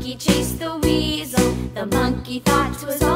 monkey chased the weasel. The monkey thought was